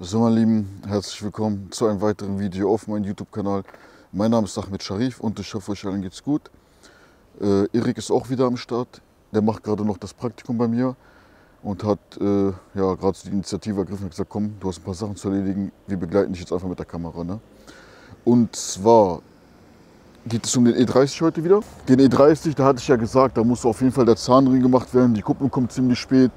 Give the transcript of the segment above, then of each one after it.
So meine Lieben, herzlich willkommen zu einem weiteren Video auf meinem YouTube-Kanal. Mein Name ist Ahmed Sharif und ich hoffe euch allen geht's gut. Äh, Erik ist auch wieder am Start. Der macht gerade noch das Praktikum bei mir und hat äh, ja, gerade die Initiative ergriffen und gesagt, komm, du hast ein paar Sachen zu erledigen, wir begleiten dich jetzt einfach mit der Kamera. Ne? Und zwar geht es um den E30 heute wieder. Den E30, da hatte ich ja gesagt, da muss auf jeden Fall der Zahnring gemacht werden, die Kupplung kommt ziemlich spät.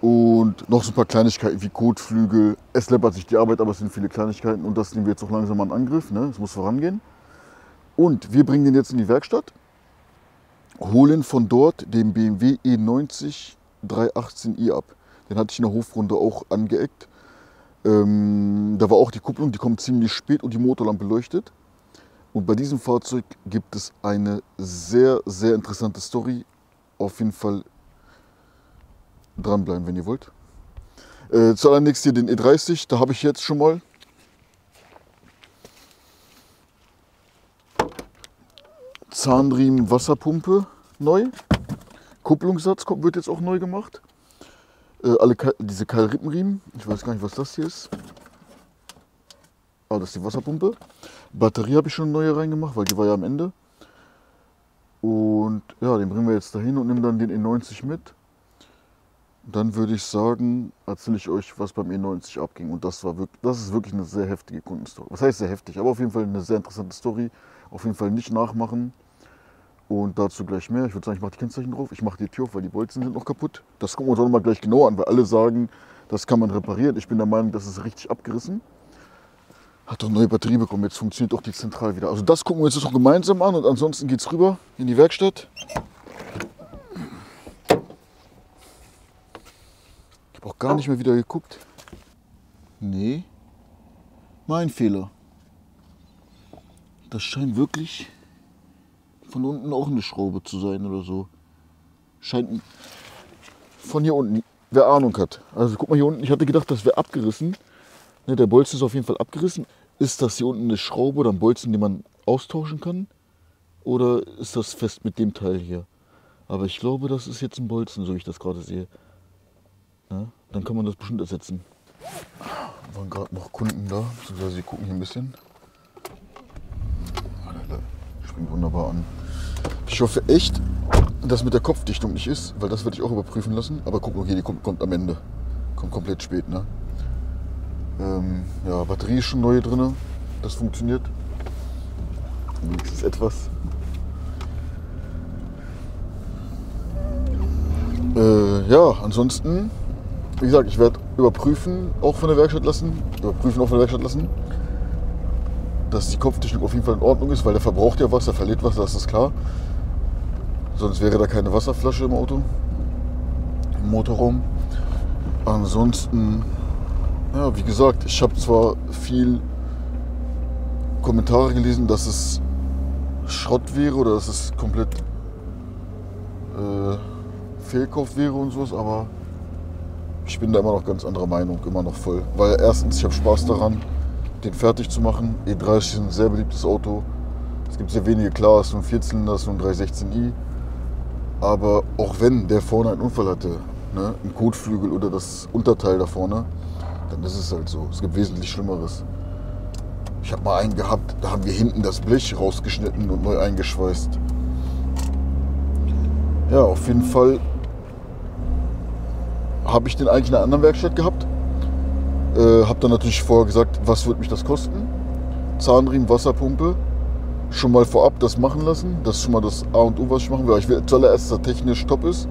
Und noch so ein paar Kleinigkeiten wie Kotflügel. Es läppert sich die Arbeit, aber es sind viele Kleinigkeiten und das nehmen wir jetzt auch langsam an Angriff. Ne? Es muss vorangehen. Und wir bringen den jetzt in die Werkstatt, holen von dort den BMW E90 318i ab. Den hatte ich in der Hofrunde auch angeeckt. Ähm, da war auch die Kupplung, die kommt ziemlich spät und die Motorlampe leuchtet. Und bei diesem Fahrzeug gibt es eine sehr, sehr interessante Story. Auf jeden Fall dranbleiben, wenn ihr wollt. Äh, zuallererst hier den E30, da habe ich jetzt schon mal Zahnriemen Wasserpumpe neu. Kupplungssatz wird jetzt auch neu gemacht. Äh, alle Ke diese Keilrippenriemen, ich weiß gar nicht, was das hier ist. Ah, das ist die Wasserpumpe. Batterie habe ich schon neue reingemacht, weil die war ja am Ende. Und ja, den bringen wir jetzt dahin und nehmen dann den E90 mit. Dann würde ich sagen, erzähle ich euch, was beim E90 abging. Und das, war wirklich, das ist wirklich eine sehr heftige Kundenstory. Was heißt sehr heftig? Aber auf jeden Fall eine sehr interessante Story. Auf jeden Fall nicht nachmachen. Und dazu gleich mehr. Ich würde sagen, ich mache die Kennzeichen drauf. Ich mache die Tür auf, weil die Bolzen sind noch kaputt. Das gucken wir uns auch nochmal gleich genau an, weil alle sagen, das kann man reparieren. Ich bin der Meinung, das ist richtig abgerissen. Hat doch neue Batterie bekommen. Jetzt funktioniert auch die Zentral wieder. Also das gucken wir uns jetzt noch gemeinsam an. Und ansonsten geht es rüber in die Werkstatt. Ich habe auch gar nicht mehr wieder geguckt. Nee. Mein Fehler. Das scheint wirklich von unten auch eine Schraube zu sein oder so. Scheint von hier unten, wer Ahnung hat. Also guck mal hier unten, ich hatte gedacht, das wäre abgerissen. Ne, der Bolzen ist auf jeden Fall abgerissen. Ist das hier unten eine Schraube oder ein Bolzen, den man austauschen kann? Oder ist das fest mit dem Teil hier? Aber ich glaube, das ist jetzt ein Bolzen, so wie ich das gerade sehe. Ja, dann kann man das bestimmt ersetzen. Waren gerade noch Kunden da, beziehungsweise sie gucken hier ein bisschen. Springt wunderbar an. Ich hoffe echt, dass mit der Kopfdichtung nicht ist, weil das würde ich auch überprüfen lassen. Aber guck, okay, die kommt, kommt am Ende. Kommt komplett spät, ne? Ähm, ja, Batterie ist schon neu drin. Das funktioniert. Wenigstens etwas. Äh, ja, ansonsten, wie gesagt, ich werde überprüfen, auch von der Werkstatt lassen. Überprüfen auch von der Werkstatt lassen. Dass die Kopfdichtung auf jeden Fall in Ordnung ist, weil der verbraucht ja Wasser, verliert Wasser, das ist klar. Sonst wäre da keine Wasserflasche im Auto, im Motorraum. Ansonsten ja, wie gesagt, ich habe zwar viel Kommentare gelesen, dass es Schrott wäre oder dass es komplett äh, Fehlkauf wäre und sowas, aber ich bin da immer noch ganz anderer Meinung, immer noch voll. Weil erstens, ich habe Spaß daran, den fertig zu machen. E30 ist ein sehr beliebtes Auto. Es gibt sehr wenige, klar, es ist ein Vierzylinder, es ist ein 316i. Aber auch wenn der vorne einen Unfall hatte, ne, ein Kotflügel oder das Unterteil da vorne, dann ist es halt so. Es gibt wesentlich Schlimmeres. Ich habe mal einen gehabt, da haben wir hinten das Blech rausgeschnitten und neu eingeschweißt. Ja, auf jeden Fall habe ich den eigentlich in einer anderen Werkstatt gehabt. Äh, habe dann natürlich vorher gesagt, was wird mich das kosten? Zahnriemen, Wasserpumpe. Schon mal vorab das machen lassen. Das ist schon mal das A und O, was ich machen will. Ich will zuallererst, dass technisch top ist.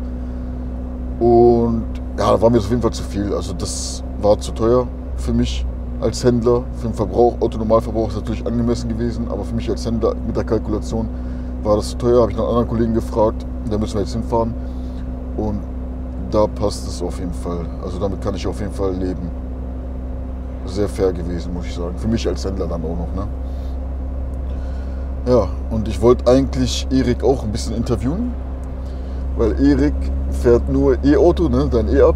Und ja, da war mir das auf jeden Fall zu viel. Also das war zu teuer für mich als Händler. Für den Verbrauch, Autonormalverbrauch ist natürlich angemessen gewesen, aber für mich als Händler mit der Kalkulation war das zu teuer. Habe ich noch einen anderen Kollegen gefragt, da müssen wir jetzt hinfahren. Und da passt es auf jeden Fall. Also damit kann ich auf jeden Fall leben. Sehr fair gewesen, muss ich sagen. Für mich als Händler dann auch noch. Ne? Ja, und ich wollte eigentlich Erik auch ein bisschen interviewen, weil Erik fährt nur E-Auto, ne? dein E-Up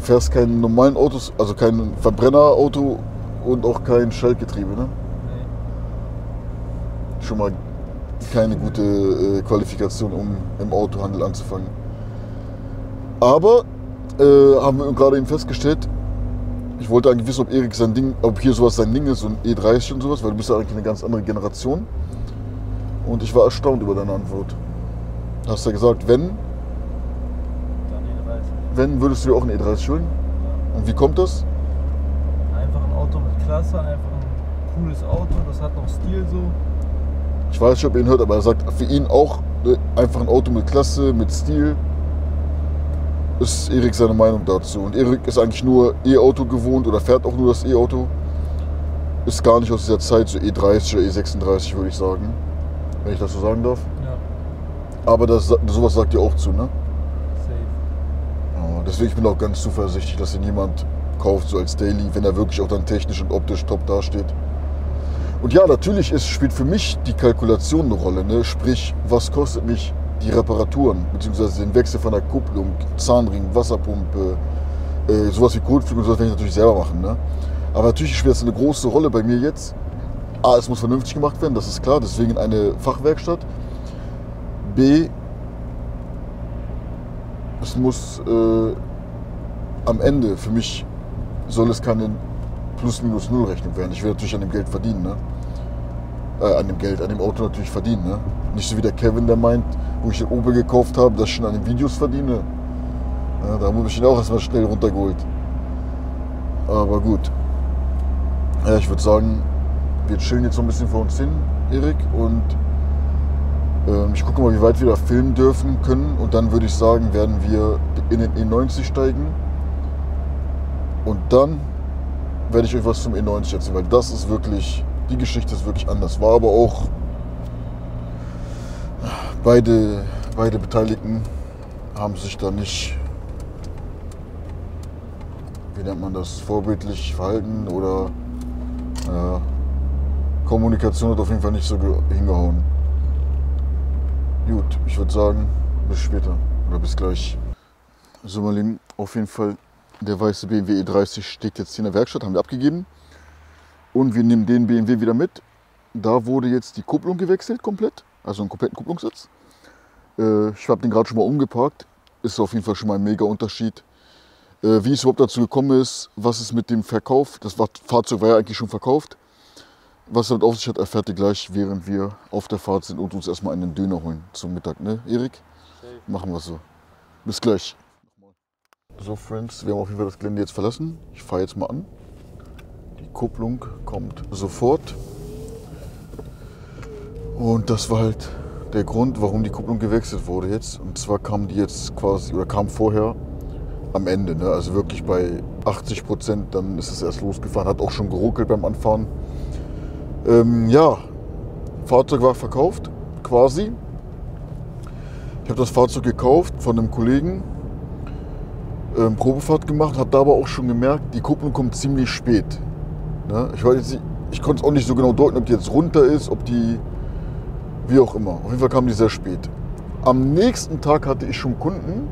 fährst keinen normalen Autos, also kein Verbrennerauto und auch kein Schaltgetriebe, ne? Schon mal keine gute äh, Qualifikation, um im Autohandel anzufangen. Aber äh, haben wir gerade eben festgestellt, Ich wollte eigentlich wissen, ob Erik sein Ding, ob hier sowas sein Ding ist, so ein E30 und sowas, weil du bist ja eigentlich eine ganz andere Generation. Und ich war erstaunt über deine Antwort. Du hast ja gesagt, wenn, Dann E30. wenn würdest du dir auch ein E30 holen? Ja. Und wie kommt das? Einfach ein Auto mit Klasse, einfach ein cooles Auto, das hat noch Stil so. Ich weiß nicht, ob ihr ihn hört, aber er sagt für ihn auch ne, einfach ein Auto mit Klasse, mit Stil. Ist Erik seine Meinung dazu. Und Erik ist eigentlich nur E-Auto gewohnt oder fährt auch nur das E-Auto. Ist gar nicht aus dieser Zeit so E30 oder E36, würde ich sagen. Wenn ich das so sagen darf. Ja, Aber das, sowas sagt ihr auch zu, ne? safe. Ja, deswegen bin ich auch ganz zuversichtlich, dass ihn niemand kauft, so als Daily, wenn er wirklich auch dann technisch und optisch top dasteht. Und ja, natürlich ist, spielt für mich die Kalkulation eine Rolle. Ne? Sprich, was kostet mich die Reparaturen, beziehungsweise den Wechsel von der Kupplung, Zahnring, Wasserpumpe, äh, sowas wie Kotflügel und sowas werde ich natürlich selber machen. Ne? Aber natürlich spielt das eine große Rolle bei mir jetzt. A, es muss vernünftig gemacht werden, das ist klar, deswegen eine Fachwerkstatt. B, es muss äh, am Ende für mich soll es keine Plus-Minus-Null-Rechnung werden. Ich will natürlich an dem Geld verdienen, ne? Äh, an dem Geld, an dem Auto natürlich verdienen, ne? Nicht so wie der Kevin, der meint, wo ich den Opel gekauft habe, dass ich schon an den Videos verdiene. Ja, da habe ich ihn auch erstmal schnell runtergeholt. Aber gut. Ja, ich würde sagen, wir chillen jetzt so ein bisschen vor uns hin, Erik, und ähm, ich gucke mal, wie weit wir da filmen dürfen können. Und dann würde ich sagen, werden wir in den E90 steigen. Und dann werde ich euch was zum E90 erzählen, weil das ist wirklich, die Geschichte ist wirklich anders. War aber auch beide, beide Beteiligten haben sich da nicht, wie nennt man das, vorbildlich verhalten oder ja, Kommunikation hat auf jeden Fall nicht so ge- hingehauen. Gut, ich würde sagen, bis später oder bis gleich. So, mein Lieben, auf jeden Fall, der weiße BMW E30 steht jetzt hier in der Werkstatt, haben wir abgegeben. Und wir nehmen den BMW wieder mit. Da wurde jetzt die Kupplung gewechselt komplett, also einen kompletten Kupplungssitz. Äh, ich habe den gerade schon mal umgeparkt. Ist auf jeden Fall schon mal ein mega Unterschied. Äh, wie es überhaupt dazu gekommen ist, was es mit dem Verkauf, das Fahrzeug war ja eigentlich schon verkauft. Was damit auf sich hat, erfährt ihr gleich, während wir auf der Fahrt sind und uns erstmal einen Döner holen zum Mittag, ne, Erik? Machen wir so. Bis gleich. So, Friends, wir haben auf jeden Fall das Gelände jetzt verlassen. Ich fahre jetzt mal an. Die Kupplung kommt sofort. Und das war halt der Grund, warum die Kupplung gewechselt wurde jetzt. Und zwar kam die jetzt quasi, oder kam vorher am Ende, ne? also wirklich bei 80 Prozent, dann ist es erst losgefahren, hat auch schon geruckelt beim Anfahren. Ähm, ja, Fahrzeug war verkauft, quasi. Ich habe das Fahrzeug gekauft von einem Kollegen, ähm, Probefahrt gemacht, habe da aber auch schon gemerkt, die Kupplung kommt ziemlich spät. Ne? Ich, ich konnte es auch nicht so genau deuten, ob die jetzt runter ist, ob die, wie auch immer. Auf jeden Fall kam die sehr spät. Am nächsten Tag hatte ich schon Kunden,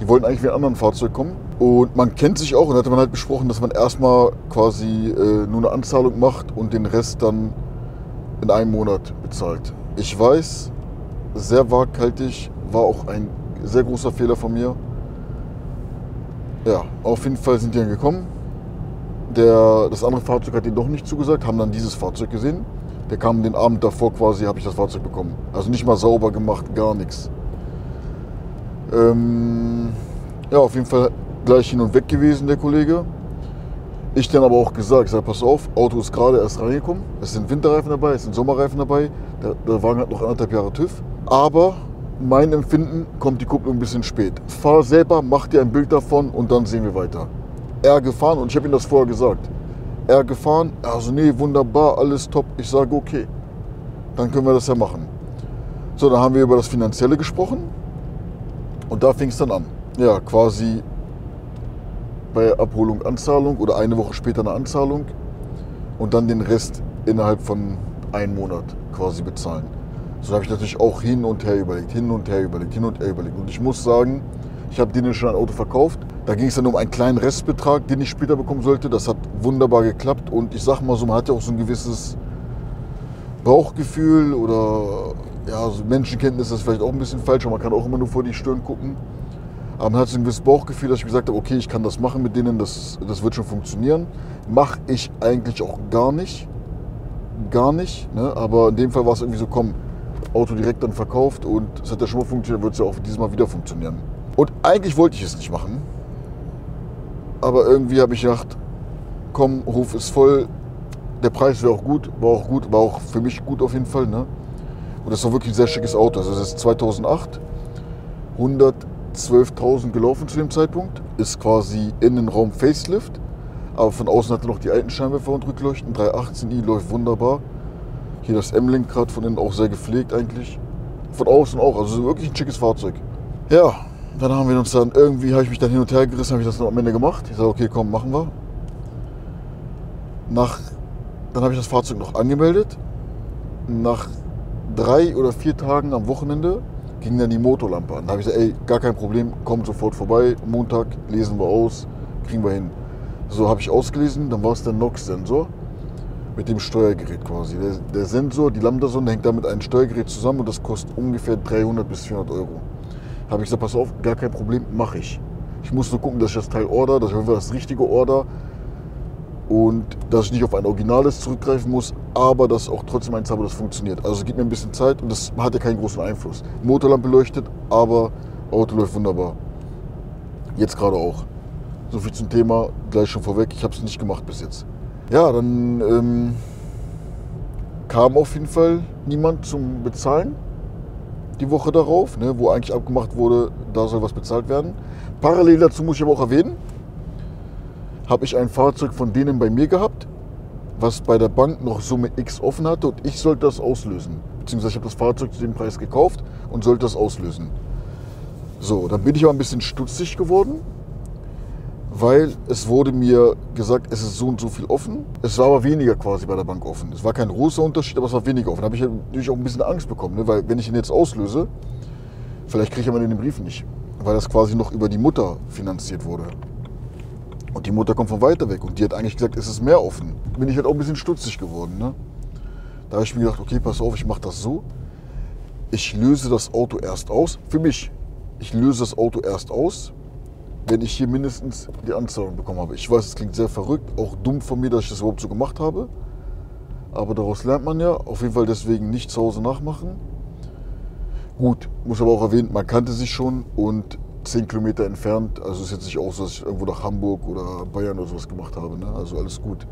die wollten eigentlich mit einem anderen Fahrzeug kommen. Und man kennt sich auch und hatte man halt besprochen, dass man erstmal quasi äh, nur eine Anzahlung macht und den Rest dann in einem Monat bezahlt. Ich weiß, sehr waghaltig, war auch ein sehr großer Fehler von mir. Ja, auf jeden Fall sind die dann gekommen. Der, das andere Fahrzeug hat ihnen doch nicht zugesagt, haben dann dieses Fahrzeug gesehen. Der kam den Abend davor quasi, habe ich das Fahrzeug bekommen. Also nicht mal sauber gemacht, gar nichts. Ähm, ja, auf jeden Fall gleich hin und weg gewesen, der Kollege. Ich dann aber auch gesagt, ich sage, pass auf, Auto ist gerade erst reingekommen. Es sind Winterreifen dabei, es sind Sommerreifen dabei. Der, der Wagen hat noch anderthalb Jahre TÜV. Aber mein Empfinden kommt die Kupplung ein bisschen spät. Fahr selber, mach dir ein Bild davon und dann sehen wir weiter. Er gefahren und ich habe ihm das vorher gesagt. Er gefahren, also nee, wunderbar, alles top. Ich sage, okay, dann können wir das ja machen. So, dann haben wir über das Finanzielle gesprochen und da fing es dann an. Ja, quasi bei Abholung Anzahlung oder eine Woche später eine Anzahlung und dann den Rest innerhalb von einem Monat quasi bezahlen. So habe ich natürlich auch hin und her überlegt, hin und her überlegt, hin und her überlegt. Und ich muss sagen, ich habe denen schon ein Auto verkauft. Da ging es dann um einen kleinen Restbetrag, den ich später bekommen sollte. Das hat wunderbar geklappt. Und ich sag mal so, man hat ja auch so ein gewisses Bauchgefühl oder ja, so Menschenkenntnis ist vielleicht auch ein bisschen falsch, aber man kann auch immer nur vor die Stirn gucken. Aber man hat so ein gewisses Bauchgefühl, dass ich gesagt habe, okay, ich kann das machen mit denen, das, das wird schon funktionieren. Mache ich eigentlich auch gar nicht. Gar nicht. Ne? Aber in dem Fall war es irgendwie so, komm, Auto direkt dann verkauft und es hat ja schon mal funktioniert, wird es ja auch dieses Mal wieder funktionieren. Und eigentlich wollte ich es nicht machen. Aber irgendwie habe ich gedacht, komm, Hof ist voll, der Preis wäre auch gut, war auch gut, war auch für mich gut auf jeden Fall. Ne? Und das war wirklich ein sehr schickes Auto. Also das ist 2008, 112.000 gelaufen zu dem Zeitpunkt, ist quasi Innenraum Facelift, aber von außen hat er noch die alten Scheinwerfer und Rückleuchten, 318i läuft wunderbar. Hier das M-Lenkrad von innen auch sehr gepflegt eigentlich. Von außen auch, also wirklich ein schickes Fahrzeug. Ja, dann haben wir uns dann irgendwie, habe ich mich dann hin und her gerissen, habe ich das noch am Ende gemacht. Ich sage, okay, komm, machen wir. Nach, dann habe ich das Fahrzeug noch angemeldet. Nach drei oder vier Tagen am Wochenende ging dann die Motorlampe an. Da habe ich gesagt, ey, gar kein Problem, komm sofort vorbei. Montag lesen wir aus, kriegen wir hin. So habe ich ausgelesen, dann war es der NOx-Sensor mit dem Steuergerät quasi. Der, der Sensor, die Lambda-Sonde hängt damit ein Steuergerät zusammen und das kostet ungefähr 300 bis 400 Euro. Habe ich gesagt, pass auf, gar kein Problem, mache ich. Ich muss nur gucken, dass ich das Teil order, dass ich das richtige order und dass ich nicht auf ein Originales zurückgreifen muss, aber dass auch trotzdem eins habe, das funktioniert. Also es gibt mir ein bisschen Zeit und das hat ja keinen großen Einfluss. Motorlampe leuchtet, aber Auto läuft wunderbar. Jetzt gerade auch. So viel zum Thema, gleich schon vorweg, ich habe es nicht gemacht bis jetzt. Ja, dann ähm, kam auf jeden Fall niemand zum Bezahlen die Woche darauf, ne, wo eigentlich abgemacht wurde, da soll was bezahlt werden. Parallel dazu muss ich aber auch erwähnen, habe ich ein Fahrzeug von denen bei mir gehabt, was bei der Bank noch Summe X offen hatte und ich sollte das auslösen. Beziehungsweise ich habe das Fahrzeug zu dem Preis gekauft und sollte das auslösen. So, dann bin ich aber ein bisschen stutzig geworden, weil es wurde mir gesagt, es ist so und so viel offen. Es war aber weniger quasi bei der Bank offen. Es war kein großer Unterschied, aber es war weniger offen. Da habe ich natürlich auch ein bisschen Angst bekommen, ne? weil wenn ich ihn jetzt auslöse, vielleicht kriege ich aber den Brief nicht, weil das quasi noch über die Mutter finanziert wurde. Und die Mutter kommt von weiter weg und die hat eigentlich gesagt, es ist mehr offen. Bin ich halt auch ein bisschen stutzig geworden. Ne? Da habe ich mir gedacht, okay, pass auf, ich mache das so. Ich löse das Auto erst aus. Für mich. Ich löse das Auto erst aus, wenn ich hier mindestens die Anzahlung bekommen habe. Ich weiß, es klingt sehr verrückt, auch dumm von mir, dass ich das überhaupt so gemacht habe. Aber daraus lernt man ja. Auf jeden Fall deswegen nicht zu Hause nachmachen. Gut, muss aber auch erwähnen, man kannte sich schon und 10 Kilometer entfernt. Also ist jetzt nicht auch so, dass ich irgendwo nach Hamburg oder Bayern oder sowas gemacht habe. Ne? Also alles gut.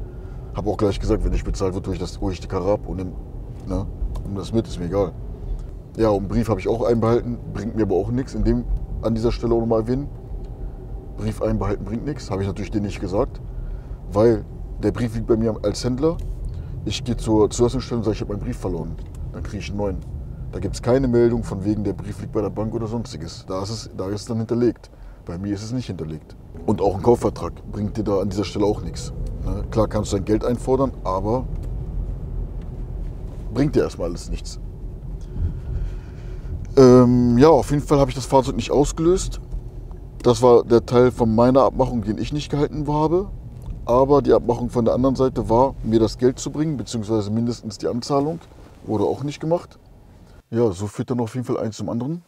Habe auch gleich gesagt, wenn ich bezahlt wird, hole ich, das, hole ich die Karre ab und nimm, ne? nimm das mit, ist mir egal. Ja, und Brief habe ich auch einbehalten, bringt mir aber auch nichts. In dem, an dieser Stelle auch nochmal erwähnen. Brief einbehalten bringt nichts, habe ich natürlich dir nicht gesagt, weil der Brief liegt bei mir als Händler. Ich gehe zur Zulassungsstelle und sage, ich habe meinen Brief verloren. Dann kriege ich einen neuen. Da gibt es keine Meldung von wegen, der Brief liegt bei der Bank oder sonstiges. Da ist es, da ist es dann hinterlegt. Bei mir ist es nicht hinterlegt. Und auch ein Kaufvertrag bringt dir da an dieser Stelle auch nichts. Ne? Klar kannst du dein Geld einfordern, aber bringt dir erstmal alles nichts. Ähm, ja, auf jeden Fall habe ich das Fahrzeug nicht ausgelöst. Das war der Teil von meiner Abmachung, den ich nicht gehalten habe. Aber die Abmachung von der anderen Seite war, mir das Geld zu bringen, beziehungsweise mindestens die Anzahlung. Wurde auch nicht gemacht. Ja, so führt dann auf jeden Fall eins zum anderen.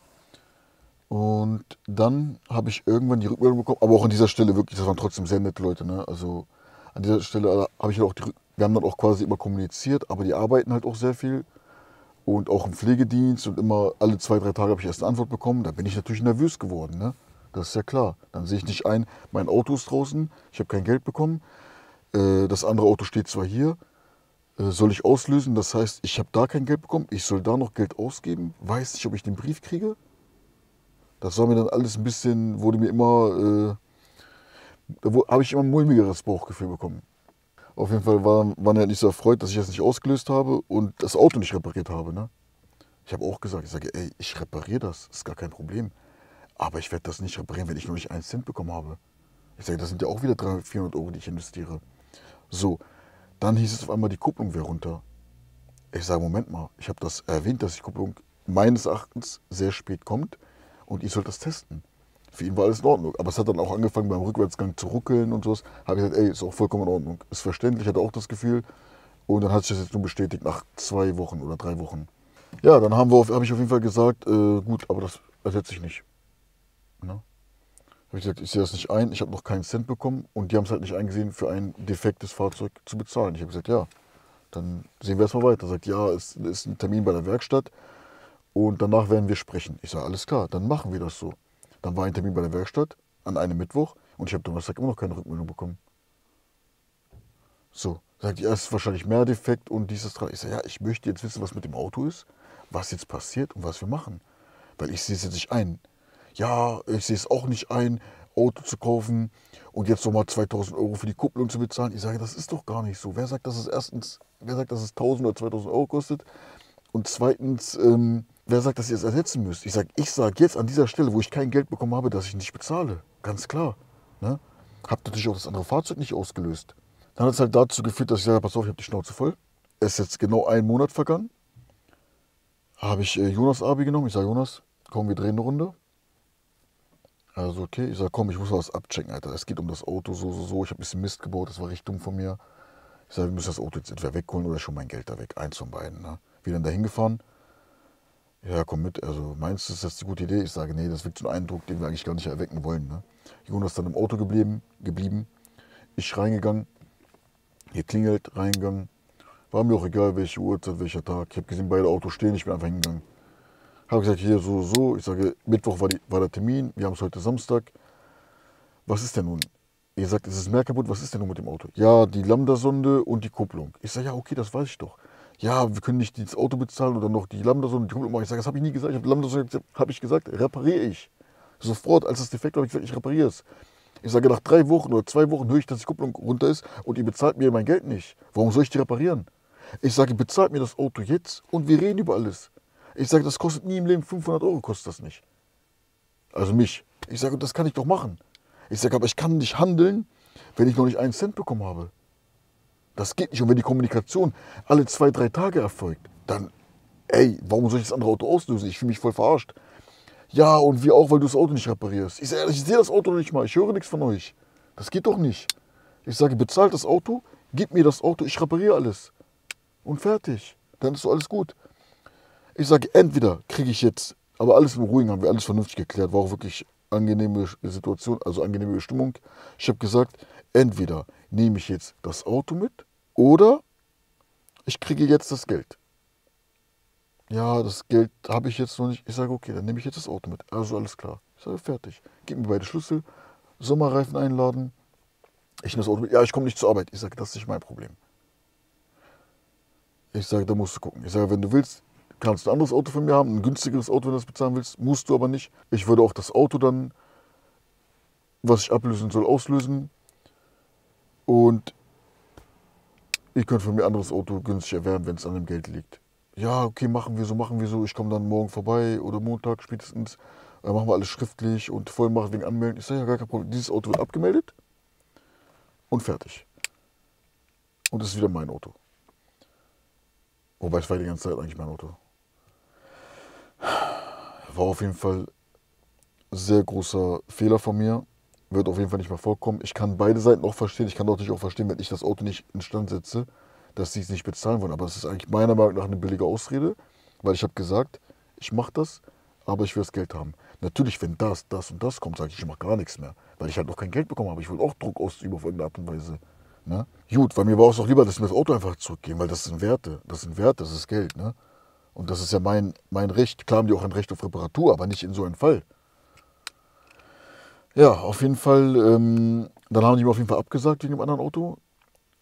Und dann habe ich irgendwann die Rückmeldung bekommen, aber auch an dieser Stelle wirklich, das waren trotzdem sehr nette Leute. Ne? Also an dieser Stelle habe ich halt auch die, wir haben dann auch quasi immer kommuniziert, aber die arbeiten halt auch sehr viel und auch im Pflegedienst und immer alle zwei, drei Tage habe ich erst eine Antwort bekommen. Da bin ich natürlich nervös geworden. Ne? Das ist ja klar. Dann sehe ich nicht ein, mein Auto ist draußen, ich habe kein Geld bekommen. Äh, das andere Auto steht zwar hier, äh, soll ich auslösen. Das heißt, ich habe da kein Geld bekommen, ich soll da noch Geld ausgeben, weiß nicht, ob ich den Brief kriege. Das war mir dann alles ein bisschen, wurde mir immer, äh, da habe ich immer ein mulmigeres Bauchgefühl bekommen. Auf jeden Fall waren, waren ja nicht so erfreut, dass ich das nicht ausgelöst habe und das Auto nicht repariert habe. Ne? Ich habe auch gesagt, ich sage, ey, ich repariere das, ist gar kein Problem. Aber ich werde das nicht reparieren, wenn ich nur nicht einen Cent bekommen habe. Ich sage, das sind ja auch wieder 300, 400 Euro, die ich investiere. So, dann hieß es auf einmal, die Kupplung wäre runter. Ich sage, Moment mal, ich habe das erwähnt, dass die Kupplung meines Erachtens sehr spät kommt und ich soll das testen. Für ihn war alles in Ordnung. Aber es hat dann auch angefangen beim Rückwärtsgang zu ruckeln und sowas. Habe ich gesagt, ey, ist auch vollkommen in Ordnung. Ist verständlich, hatte auch das Gefühl. Und dann hat sich das jetzt nur bestätigt nach zwei Wochen oder drei Wochen. Ja, dann habe ich auf jeden Fall gesagt, äh, gut, aber das ersetze ich nicht. Ne? Habe ich gesagt, ich sehe das nicht ein, ich habe noch keinen Cent bekommen und die haben es halt nicht eingesehen, für ein defektes Fahrzeug zu bezahlen. Ich habe gesagt, ja, dann sehen wir erstmal weiter. Er sagt, ja, es ist ein Termin bei der Werkstatt und danach werden wir sprechen. Ich sage, alles klar, dann machen wir das so. Dann war ein Termin bei der Werkstatt an einem Mittwoch und ich habe Donnerstag immer noch keine Rückmeldung bekommen. So, sagt ihr, es ist wahrscheinlich mehr defekt und dieses dran. Ich sage, ja, ich möchte jetzt wissen, was mit dem Auto ist, was jetzt passiert und was wir machen. Weil ich sehe es jetzt nicht ein ja, ich sehe es auch nicht ein, Auto zu kaufen und jetzt nochmal 2000 Euro für die Kupplung zu bezahlen. Ich sage, das ist doch gar nicht so. Wer sagt, dass es erstens, wer sagt, dass es 1000 oder 2000 Euro kostet? Und zweitens, ähm, wer sagt, dass ihr es ersetzen müsst? Ich sage, ich sage jetzt an dieser Stelle, wo ich kein Geld bekommen habe, dass ich nicht bezahle. Ganz klar. Ne? Hab natürlich auch das andere Fahrzeug nicht ausgelöst. Dann hat es halt dazu geführt, dass ich sage, pass auf, ich habe die Schnauze voll. Es ist jetzt genau ein Monat vergangen. Habe ich äh, Jonas Abi genommen. Ich sage, Jonas, komm, wir drehen eine Runde. Also okay, ich sage, komm, ich muss was abchecken, Alter. Es geht um das Auto, so, so, so. Ich habe ein bisschen Mist gebaut, das war richtig dumm von mir. Ich sage, wir müssen das Auto jetzt entweder wegholen oder schon mein Geld da weg. Eins von beiden. Ne? Wir dann da hingefahren. Ja, komm mit. Also meinst du, ist das eine gute Idee? Ich sage, nee, das wirkt so ein Eindruck, den wir eigentlich gar nicht erwecken wollen. Ne? Jonas dann im Auto geblieben, geblieben. Ich reingegangen, geklingelt, reingegangen. War mir auch egal, welche Uhrzeit, welcher Tag. Ich habe gesehen, beide Autos stehen, ich bin einfach hingegangen. Habe gesagt, hier so, so. Ich sage, Mittwoch war, die, war der Termin, wir haben es heute Samstag. Was ist denn nun? Ihr sagt, es ist mehr kaputt, was ist denn nun mit dem Auto? Ja, die Lambda-Sonde und die Kupplung. Ich sage, ja, okay, das weiß ich doch. Ja, wir können nicht das Auto bezahlen oder noch die Lambda-Sonde und die Kupplung machen. Ich sage, das habe ich nie gesagt. Ich habe Lambda-Sonde, habe ich gesagt, repariere ich. Sofort, als es defekt war, habe ich gesagt, ich repariere es. Ich sage, nach drei Wochen oder zwei Wochen höre ich, dass die Kupplung runter ist und ihr bezahlt mir mein Geld nicht. Warum soll ich die reparieren? Ich sage, bezahlt mir das Auto jetzt und wir reden über alles. Ich sage, das kostet nie im Leben 500 Euro, kostet das nicht. Also mich. Ich sage, das kann ich doch machen. Ich sage, aber ich kann nicht handeln, wenn ich noch nicht einen Cent bekommen habe. Das geht nicht. Und wenn die Kommunikation alle zwei, drei Tage erfolgt, dann, ey, warum soll ich das andere Auto auslösen? Ich fühle mich voll verarscht. Ja, und wir auch, weil du das Auto nicht reparierst. Ich sage, ich sehe das Auto noch nicht mal. Ich höre nichts von euch. Das geht doch nicht. Ich sage, bezahlt das Auto, gib mir das Auto, ich repariere alles. Und fertig. Dann ist doch alles gut. Ich sage, entweder kriege ich jetzt, aber alles im Ruhigen haben wir alles vernünftig geklärt, war auch wirklich angenehme Situation, also angenehme Stimmung. Ich habe gesagt, entweder nehme ich jetzt das Auto mit oder ich kriege jetzt das Geld. Ja, das Geld habe ich jetzt noch nicht. Ich sage, okay, dann nehme ich jetzt das Auto mit. Also alles klar. Ich sage, fertig. Gib mir beide Schlüssel, Sommerreifen einladen. Ich nehme das Auto mit. Ja, ich komme nicht zur Arbeit. Ich sage, das ist nicht mein Problem. Ich sage, da musst du gucken. Ich sage, wenn du willst, kannst ein anderes Auto von mir haben, ein günstigeres Auto, wenn du das bezahlen willst, musst du aber nicht. Ich würde auch das Auto dann, was ich ablösen soll, auslösen. Und ihr könnt von mir ein anderes Auto günstig erwerben, wenn es an dem Geld liegt. Ja, okay, machen wir so, machen wir so. Ich komme dann morgen vorbei oder Montag spätestens. Dann machen wir alles schriftlich und voll machen wegen Anmelden. Ich sage ja gar kein Problem. Dieses Auto wird abgemeldet und fertig. Und es ist wieder mein Auto. Wobei es war die ganze Zeit eigentlich mein Auto war auf jeden Fall sehr großer Fehler von mir. Wird auf jeden Fall nicht mehr vorkommen. Ich kann beide Seiten auch verstehen. Ich kann natürlich auch verstehen, wenn ich das Auto nicht instand setze, dass sie es nicht bezahlen wollen. Aber das ist eigentlich meiner Meinung nach eine billige Ausrede, weil ich habe gesagt, ich mache das, aber ich will das Geld haben. Natürlich, wenn das, das und das kommt, sage ich, ich mache gar nichts mehr, weil ich halt noch kein Geld bekommen habe. Ich will auch Druck ausüben auf irgendeine Art und Weise. Ne? Gut, weil mir war es auch lieber, dass mir das Auto einfach zurückgeben, weil das sind Werte. Das sind Werte, das ist Geld. Ne? Und das ist ja mein, mein Recht. Klar haben die auch ein Recht auf Reparatur, aber nicht in so einem Fall. Ja, auf jeden Fall, ähm, dann haben die mir auf jeden Fall abgesagt wegen dem anderen Auto.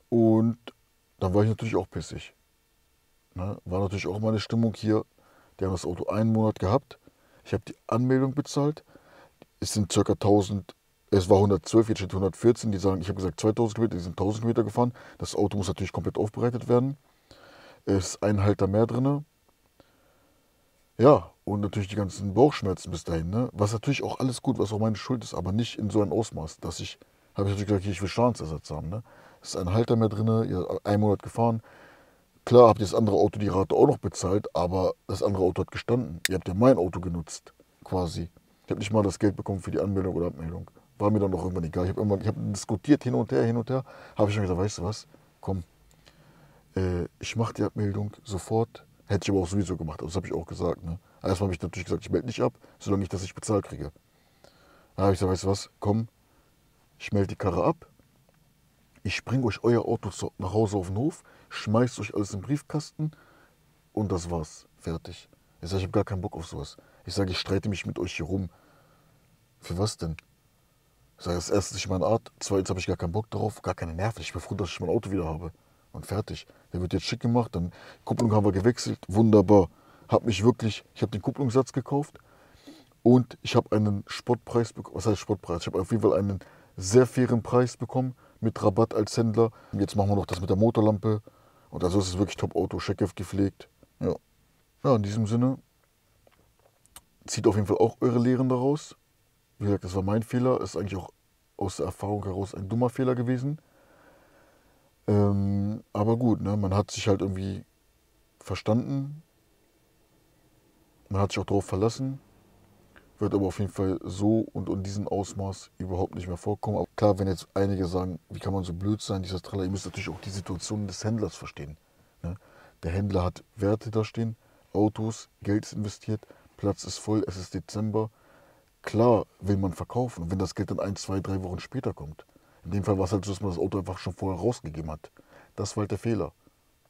Und dann war ich natürlich auch pissig. Ne? War natürlich auch meine Stimmung hier. Die haben das Auto einen Monat gehabt. Ich habe die Anmeldung bezahlt. Es sind ca. 1000, es war 112, jetzt steht 114. Die sagen, ich habe gesagt 2000 Kilometer, die sind 1000 Kilometer gefahren. Das Auto muss natürlich komplett aufbereitet werden. Es ist ein Halter mehr drin. Ja, und natürlich die ganzen Bauchschmerzen bis dahin, ne? Was natürlich auch alles gut, was auch meine Schuld ist, aber nicht in so einem Ausmaß, dass ich, habe ich natürlich gesagt, ich will Schadensersatz haben, ne? Es ist ein Halter mehr drin, ihr habt einen Monat gefahren. Klar habt ihr das andere Auto die Rate auch noch bezahlt, aber das andere Auto hat gestanden. Ihr habt ja mein Auto genutzt, quasi. Ich habe nicht mal das Geld bekommen für die Anmeldung oder Abmeldung. War mir dann noch irgendwann egal. Ich habe irgendwann, habe diskutiert hin und her, hin und her. Habe ich mir gesagt, weißt du was? Komm, äh, ich mache die Abmeldung sofort Hätte ich aber auch sowieso gemacht. Das habe ich auch gesagt. Ne? Erstmal habe ich natürlich gesagt, ich melde nicht ab, solange ich das nicht bezahlt kriege. Da habe ich gesagt, weißt du was, komm, ich melde die Karre ab. Ich bringe euch euer Auto nach Hause auf den Hof, schmeißt euch alles in den Briefkasten und das war's. Fertig. Ich sage, ich habe gar keinen Bock auf sowas. Ich sage, ich streite mich mit euch hier rum. Für was denn? Ich sage, das ist erstens nicht meine Art. Zweitens habe ich gar keinen Bock darauf, gar keine Nerven. Ich bin froh, dass ich mein Auto wieder habe. Und fertig. Der wird jetzt schick gemacht. Dann Kupplung haben wir gewechselt. Wunderbar. Hab mich wirklich, ich habe den Kupplungssatz gekauft und ich habe einen Spottpreis bekommen. Was heißt Spottpreis? Ich habe auf jeden Fall einen sehr fairen Preis bekommen mit Rabatt als Händler. Und jetzt machen wir noch das mit der Motorlampe. Und also ist es wirklich Top-Auto, Scheckef gepflegt. Ja. ja, in diesem Sinne, zieht auf jeden Fall auch eure Lehren daraus. Wie gesagt, das war mein Fehler. Ist eigentlich auch aus der Erfahrung heraus ein dummer Fehler gewesen. Ähm, aber gut, ne, man hat sich halt irgendwie verstanden. Man hat sich auch darauf verlassen. Wird aber auf jeden Fall so und in diesem Ausmaß überhaupt nicht mehr vorkommen. Aber klar, wenn jetzt einige sagen, wie kann man so blöd sein, dieser Trailer, ihr müsst natürlich auch die Situation des Händlers verstehen. Ne? Der Händler hat Werte da stehen, Autos, Geld ist investiert, Platz ist voll, es ist Dezember. Klar will man verkaufen, wenn das Geld dann ein, zwei, drei Wochen später kommt. In dem Fall war es halt so, dass man das Auto einfach schon vorher rausgegeben hat. Das war halt der Fehler.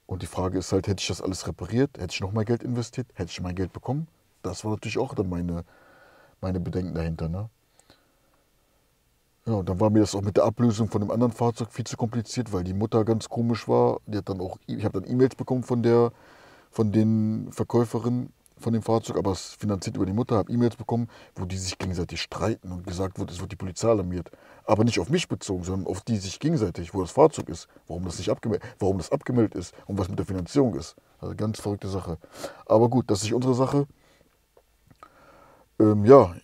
Und die Frage ist halt, hätte ich das alles repariert, hätte ich noch mehr Geld investiert, hätte ich mein Geld bekommen? Das war natürlich auch dann meine, meine Bedenken dahinter. Ne? Ja, dann war mir das auch mit der Ablösung von dem anderen Fahrzeug viel zu kompliziert, weil die Mutter ganz komisch war. Die hat dann auch, ich habe dann E-Mails bekommen von der, von den Verkäuferinnen von dem Fahrzeug, aber es finanziert über die Mutter, habe E-Mails bekommen, wo die sich gegenseitig streiten und gesagt wird, es wird die Polizei alarmiert. Aber nicht auf mich bezogen, sondern auf die sich gegenseitig, wo das Fahrzeug ist, warum das nicht abgemeldet, warum das abgemeldet ist und was mit der Finanzierung ist. Also ganz verrückte Sache. Aber gut, das ist nicht unsere Sache. Ähm, ja,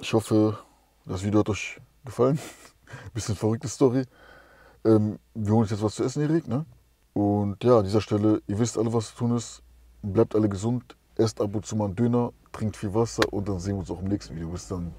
ich hoffe, das Video hat euch gefallen. Bisschen verrückte Story. Ähm, wir holen uns jetzt was zu essen, Erik. Ne? Und ja, an dieser Stelle, ihr wisst alle, was zu tun ist. Bleibt alle gesund esst ab und zu mal einen Döner, trinkt viel Wasser und dann sehen wir uns auch im nächsten Video. Bis dann.